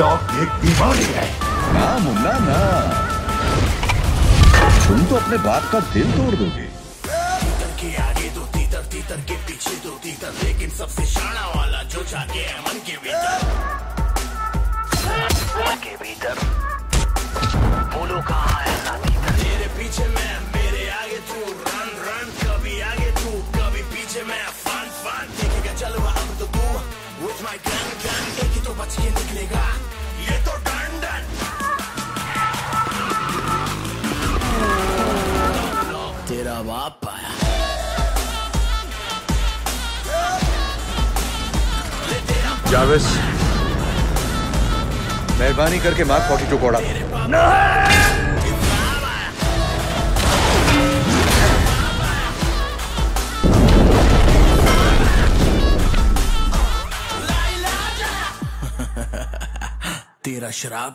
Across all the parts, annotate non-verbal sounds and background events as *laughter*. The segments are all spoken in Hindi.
टॉक एक बीमारी है ना मुन्ना ना तुम तो अपने बाप का दिल तोड़ दोगे के आगे दो तीतर तीतर के पीछे दो तीतर लेकिन सबसे शाना वाला जो जाके है मन के भीतर मन के भीतर बोलो कहाँ है ना तीतर तेरे पीछे मैं मेरे आगे तू रन रन कभी आगे तू कभी पीछे मैं फन फन देखेगा चलो अब तो तू my gun gun एक ही तो बच के निकलेगा तेरा बाप आया जाविस मेहरबानी करके मार्क फोर्टी टू कोड़ा। *laughs* तेरा शराब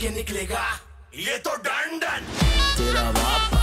के निकलेगा। ये तो डन डन तेरा बाप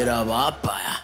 मेरा बाप आया।